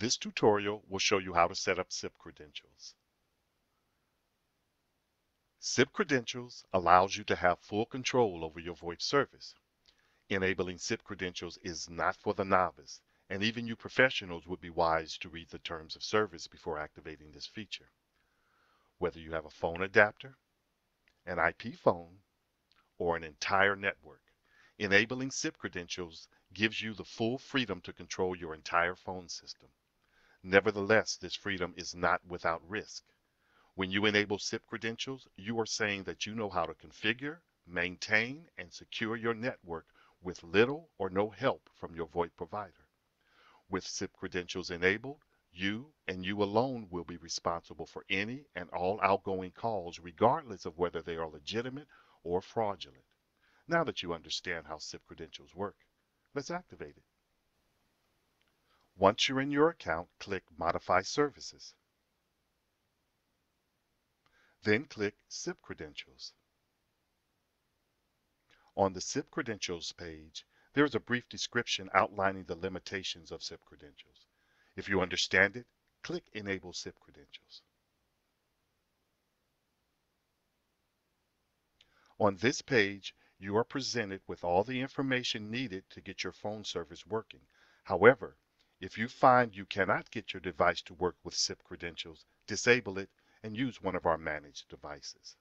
This tutorial will show you how to set up SIP credentials. SIP credentials allows you to have full control over your VoIP service. Enabling SIP credentials is not for the novice, and even you professionals would be wise to read the terms of service before activating this feature. Whether you have a phone adapter, an IP phone, or an entire network, enabling SIP credentials gives you the full freedom to control your entire phone system. Nevertheless, this freedom is not without risk. When you enable SIP credentials, you are saying that you know how to configure, maintain, and secure your network with little or no help from your VoIP provider. With SIP credentials enabled, you and you alone will be responsible for any and all outgoing calls regardless of whether they are legitimate or fraudulent. Now that you understand how SIP credentials work, let's activate it. Once you're in your account, click Modify Services. Then click SIP Credentials. On the SIP Credentials page, there is a brief description outlining the limitations of SIP credentials. If you understand it, click Enable SIP Credentials. On this page, you are presented with all the information needed to get your phone service working. However, if you find you cannot get your device to work with SIP credentials, disable it and use one of our managed devices.